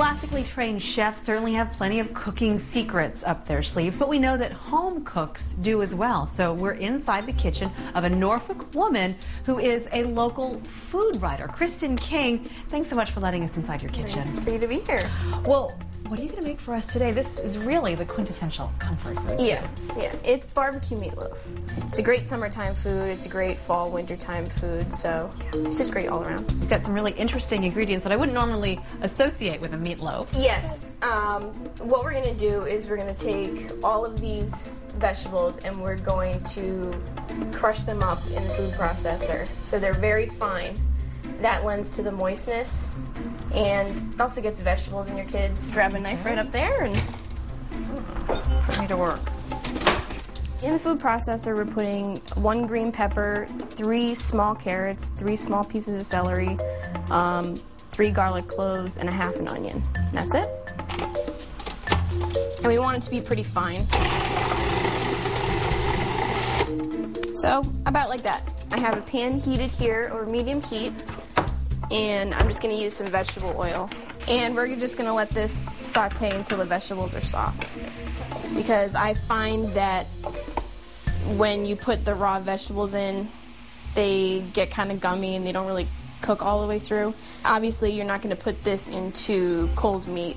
Classically trained chefs certainly have plenty of cooking secrets up their sleeves, but we know that home cooks do as well. So we're inside the kitchen of a Norfolk woman who is a local food writer, Kristen King. Thanks so much for letting us inside your kitchen. Nice for you to be here. Well, what are you going to make for us today? This is really the quintessential comfort food. Yeah, yeah. It's barbecue meatloaf. It's a great summertime food. It's a great fall, wintertime food. So it's just great all around. You've got some really interesting ingredients that I wouldn't normally associate with a meatloaf. Yes. Um, what we're going to do is we're going to take all of these vegetables and we're going to crush them up in the food processor so they're very fine. That lends to the moistness and it also gets vegetables in your kids. Grab a knife right up there and Put me to work. in the food processor we're putting one green pepper, three small carrots, three small pieces of celery, um, three garlic cloves, and a half an onion. That's it. And we want it to be pretty fine. So, about like that. I have a pan heated here over medium heat, and I'm just gonna use some vegetable oil. And we're just gonna let this saute until the vegetables are soft. Because I find that when you put the raw vegetables in, they get kind of gummy and they don't really cook all the way through. Obviously, you're not gonna put this into cold meat,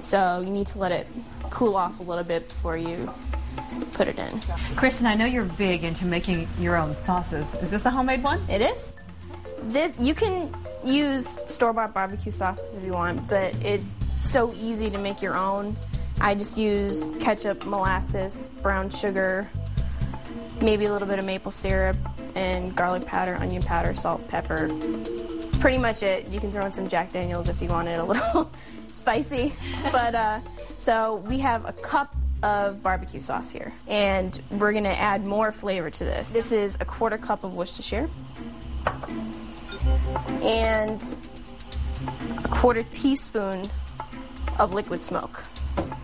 so you need to let it cool off a little bit before you put it in. Kristen, I know you're big into making your own sauces. Is this a homemade one? It is. This you can use store bought barbecue sauces if you want, but it's so easy to make your own. I just use ketchup, molasses, brown sugar, maybe a little bit of maple syrup, and garlic powder, onion powder, salt, pepper. Pretty much it. You can throw in some Jack Daniels if you want it a little spicy. But uh, so we have a cup of barbecue sauce here, and we're gonna add more flavor to this. This is a quarter cup of Worcestershire and a quarter teaspoon of liquid smoke.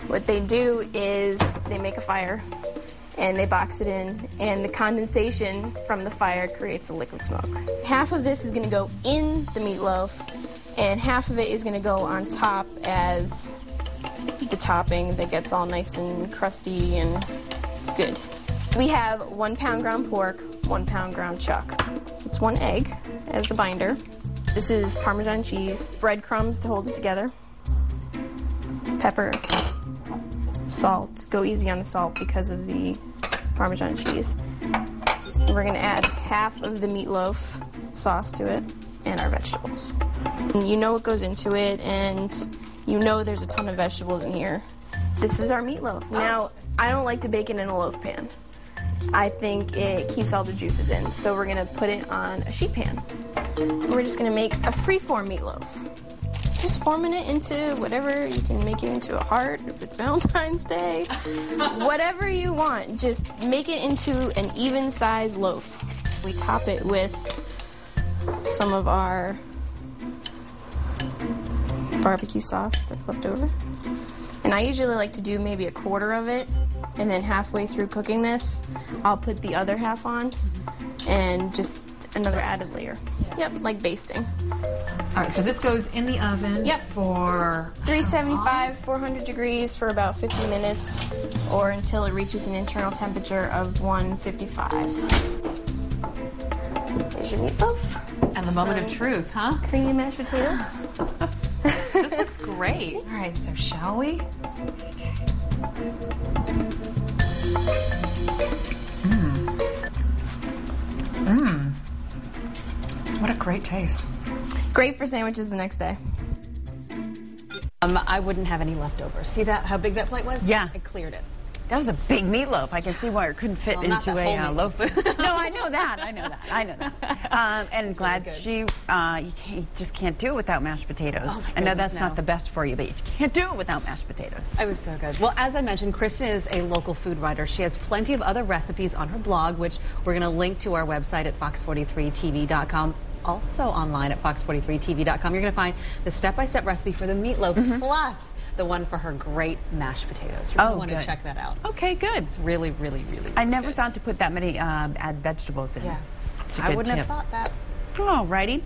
What they do is they make a fire and they box it in, and the condensation from the fire creates a liquid smoke. Half of this is going to go in the meatloaf, and half of it is going to go on top as the topping that gets all nice and crusty and good. We have one pound ground pork, one pound ground chuck. So it's one egg as the binder. This is Parmesan cheese, breadcrumbs to hold it together, pepper, salt. Go easy on the salt because of the Parmesan cheese. We're gonna add half of the meatloaf sauce to it and our vegetables. And you know what goes into it, and you know there's a ton of vegetables in here. This is our meatloaf. Now, I don't like to bake it in a loaf pan. I think it keeps all the juices in. So we're gonna put it on a sheet pan. We're just gonna make a free-form meatloaf. Just forming it into whatever, you can make it into a heart if it's Valentine's Day. whatever you want, just make it into an even size loaf. We top it with some of our barbecue sauce that's left over. And I usually like to do maybe a quarter of it, and then halfway through cooking this, I'll put the other half on, and just another added layer. Yep, like basting. All right, so this goes in the oven Yep. for 375, 400 degrees for about 50 minutes, or until it reaches an internal temperature of 155. There's your meatloaf. and the moment of truth, huh? Creamy mashed potatoes. this looks great. All right, so shall we? Mmm. Mmm. What a great taste. Great for sandwiches the next day. Um, I wouldn't have any leftovers. See that? How big that plate was? Yeah. I cleared it. That was a big meatloaf. I can see why it couldn't fit Well, into a uh, loaf. no, I know that. I know that. I know that. Um, and glad good. she, uh, you, can't, you just can't do it without mashed potatoes. Oh, my I know goodness, that's no. not the best for you, but you can't do it without mashed potatoes. It was so good. Well, as I mentioned, Kristen is a local food writer. She has plenty of other recipes on her blog, which we're going to link to our website at fox43tv.com. Also online at fox43tv.com, you're going to find the step-by-step recipe for the meatloaf plus the one for her great mashed potatoes. Going to Oh, want to check that out. Okay, good. It's really, really, really, really I never good. thought to put that many uh, add vegetables in. Yeah. I good wouldn't tip. have thought that. All righty.